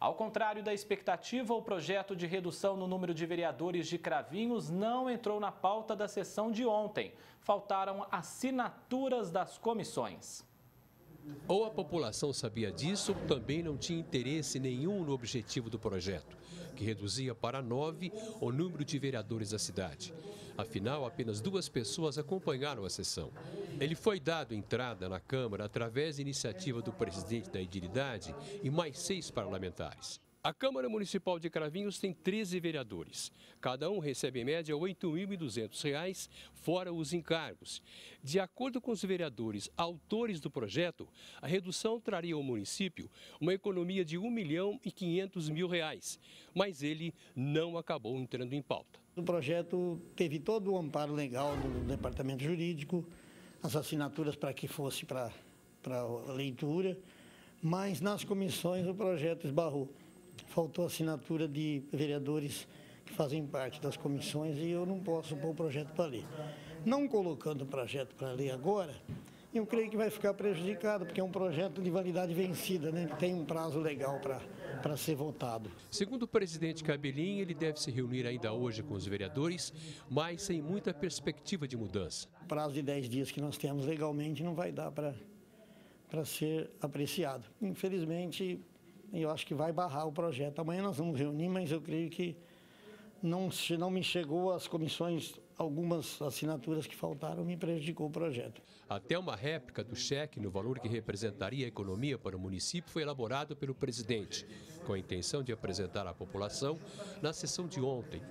Ao contrário da expectativa, o projeto de redução no número de vereadores de Cravinhos não entrou na pauta da sessão de ontem. Faltaram assinaturas das comissões. Ou a população sabia disso, ou também não tinha interesse nenhum no objetivo do projeto, que reduzia para nove o número de vereadores da cidade. Afinal, apenas duas pessoas acompanharam a sessão. Ele foi dado entrada na Câmara através de iniciativa do presidente da Idilidade e mais seis parlamentares. A Câmara Municipal de Cravinhos tem 13 vereadores. Cada um recebe em média R$ 8.200, fora os encargos. De acordo com os vereadores autores do projeto, a redução traria ao município uma economia de R$ 1 milhão e 500 mil reais, mas ele não acabou entrando em pauta. O projeto teve todo o amparo legal do departamento jurídico, as assinaturas para que fosse para a leitura, mas nas comissões o projeto esbarrou faltou assinatura de vereadores que fazem parte das comissões e eu não posso pôr o projeto para ler. Não colocando o projeto para ler agora, eu creio que vai ficar prejudicado, porque é um projeto de validade vencida, né? tem um prazo legal para ser votado. Segundo o presidente Cabelinho, ele deve se reunir ainda hoje com os vereadores, mas sem muita perspectiva de mudança. O prazo de 10 dias que nós temos legalmente não vai dar para ser apreciado. Infelizmente, eu acho que vai barrar o projeto. Amanhã nós vamos reunir, mas eu creio que não, se não me chegou às comissões, algumas assinaturas que faltaram, me prejudicou o projeto. Até uma réplica do cheque no valor que representaria a economia para o município foi elaborado pelo presidente, com a intenção de apresentar à população na sessão de ontem.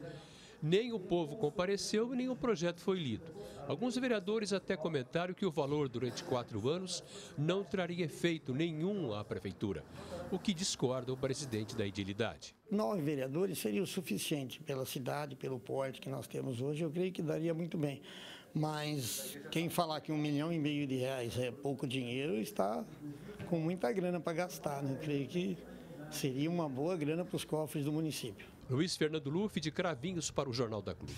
Nem o povo compareceu e nem o projeto foi lido. Alguns vereadores até comentaram que o valor durante quatro anos não traria efeito nenhum à prefeitura, o que discorda o presidente da idilidade. Nove vereadores seria o suficiente pela cidade, pelo porte que nós temos hoje, eu creio que daria muito bem. Mas quem falar que um milhão e meio de reais é pouco dinheiro está com muita grana para gastar, né? Eu creio que seria uma boa grana para os cofres do município. Luiz Fernando Luff, de Cravinhos, para o Jornal da Clube.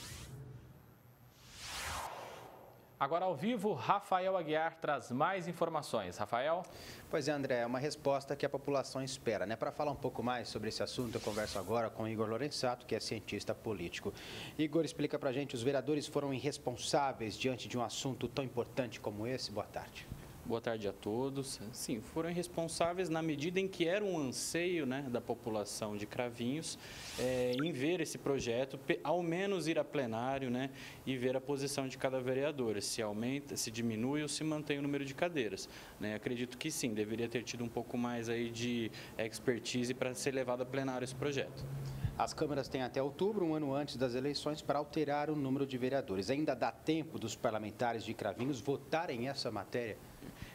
Agora ao vivo, Rafael Aguiar traz mais informações. Rafael? Pois é, André, é uma resposta que a população espera, né? Para falar um pouco mais sobre esse assunto, eu converso agora com Igor Lorenzato, que é cientista político. Igor, explica para a gente, os vereadores foram irresponsáveis diante de um assunto tão importante como esse? Boa tarde. Boa tarde a todos. Sim, foram responsáveis na medida em que era um anseio né, da população de Cravinhos é, em ver esse projeto, ao menos ir a plenário né, e ver a posição de cada vereador, se aumenta, se diminui ou se mantém o número de cadeiras. Né? Acredito que sim, deveria ter tido um pouco mais aí de expertise para ser levado a plenário esse projeto. As câmaras têm até outubro, um ano antes das eleições, para alterar o número de vereadores. Ainda dá tempo dos parlamentares de Cravinhos votarem essa matéria?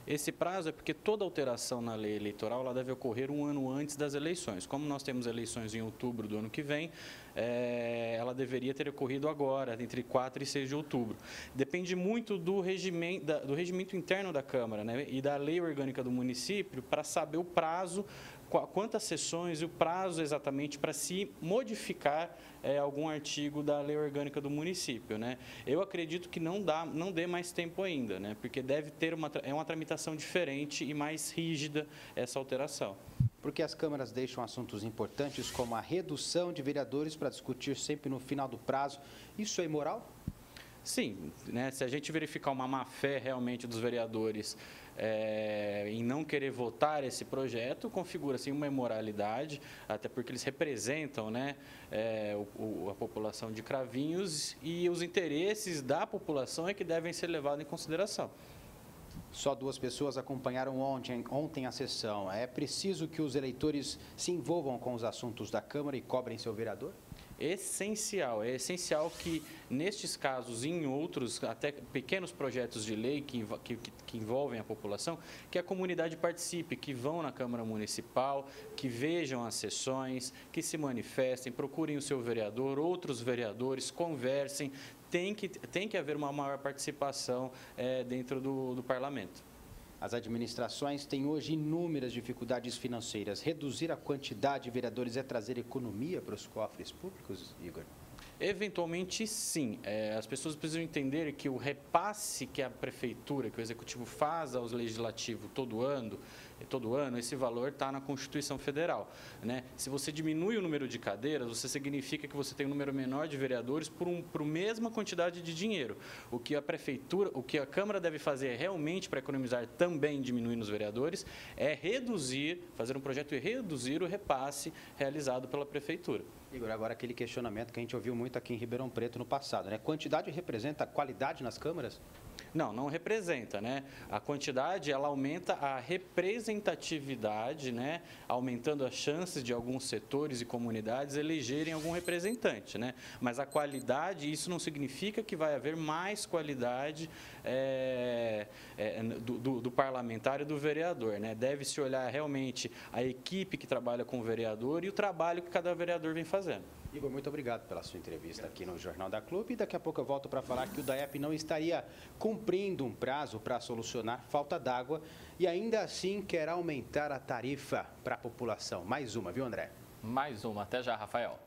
Esse prazo é porque toda alteração na lei eleitoral ela deve ocorrer um ano antes das eleições. Como nós temos eleições em outubro do ano que vem, é, ela deveria ter ocorrido agora, entre 4 e 6 de outubro. Depende muito do regimento, da, do regimento interno da Câmara né, e da lei orgânica do município para saber o prazo quantas sessões e o prazo exatamente para se modificar é, algum artigo da lei orgânica do município, né? Eu acredito que não dá, não dê mais tempo ainda, né? Porque deve ter uma é uma tramitação diferente e mais rígida essa alteração. Porque as câmaras deixam assuntos importantes como a redução de vereadores para discutir sempre no final do prazo. Isso é imoral? Sim, né, se a gente verificar uma má fé realmente dos vereadores é, em não querer votar esse projeto, configura assim, uma imoralidade, até porque eles representam né, é, o, a população de Cravinhos e os interesses da população é que devem ser levados em consideração. Só duas pessoas acompanharam ontem, ontem a sessão. É preciso que os eleitores se envolvam com os assuntos da Câmara e cobrem seu vereador? Essencial. É essencial que, nestes casos e em outros, até pequenos projetos de lei que, que, que, envolvem a população, que a comunidade participe, que vão na Câmara Municipal, que vejam as sessões, que se manifestem, procurem o seu vereador, outros vereadores, conversem. Tem que, tem que haver uma maior participação é, dentro do, do parlamento. As administrações têm hoje inúmeras dificuldades financeiras. Reduzir a quantidade de vereadores é trazer economia para os cofres públicos, Igor? Eventualmente, sim. É, as pessoas precisam entender que o repasse que a prefeitura, que o executivo faz aos legislativos todo ano, todo ano, esse valor está na Constituição Federal. Né? Se você diminui o número de cadeiras, você significa que você tem um número menor de vereadores por, um, por mesma quantidade de dinheiro. O que a prefeitura, o que a Câmara deve fazer realmente para economizar também diminuindo os vereadores é reduzir, fazer um projeto e reduzir o repasse realizado pela prefeitura. Igor, agora aquele questionamento que a gente ouviu muito aqui em Ribeirão Preto no passado, né? Quantidade representa qualidade nas câmaras? Não, não representa, né? A quantidade, ela aumenta a representatividade, né? Aumentando as chances de alguns setores e comunidades elegerem algum representante, né? Mas a qualidade, isso não significa que vai haver mais qualidade é, é, do, do, do, parlamentar e do vereador, né? Deve-se olhar realmente a equipe que trabalha com o vereador e o trabalho que cada vereador vem fazendo. Igor, muito obrigado pela sua entrevista aqui no Jornal da Clube. E daqui a pouco eu volto para falar que o DAEP não estaria cumprindo um prazo para solucionar falta d'água e ainda assim quer aumentar a tarifa para a população. Mais uma, viu, André? Mais uma. Até já, Rafael.